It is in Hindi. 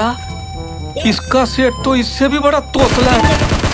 साला इसका सेट तो इससे भी बड़ा तोतला है।